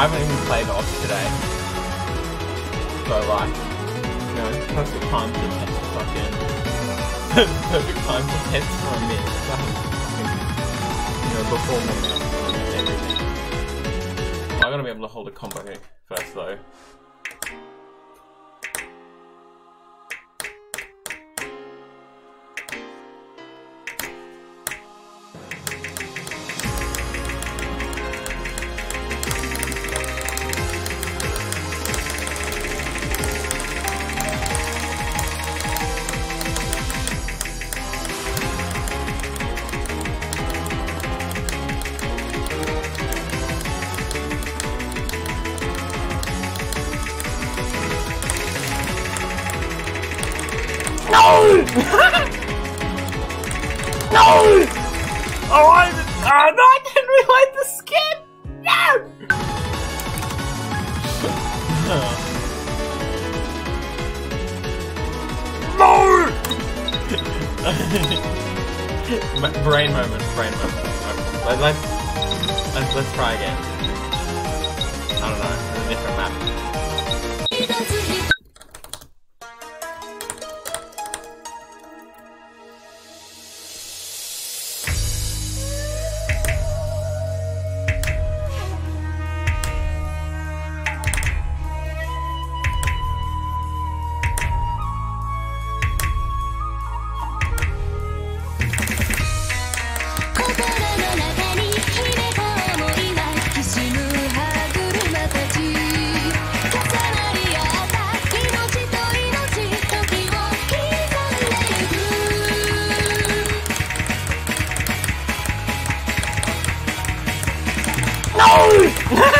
I haven't even played off today. So like, you know, perfect time to test fucking perfect time to test my miss. You know, before my and everything. I gotta be able to hold a combo kick first though. No! no! Oh, I, oh, no, I didn't realize the skin! No! no! brain moment, brain moment. Let, let's, let's, let's try again. I don't know, a different map. No!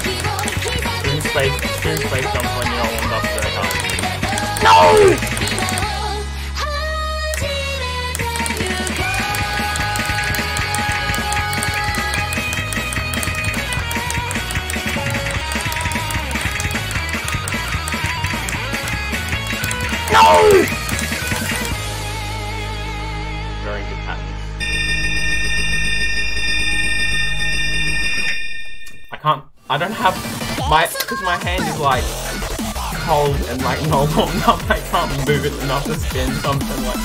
shit. When you don't want to No! No! Very good. I can't I don't have my because my hand is like cold and like warmed up. I can't move it enough to spin something like.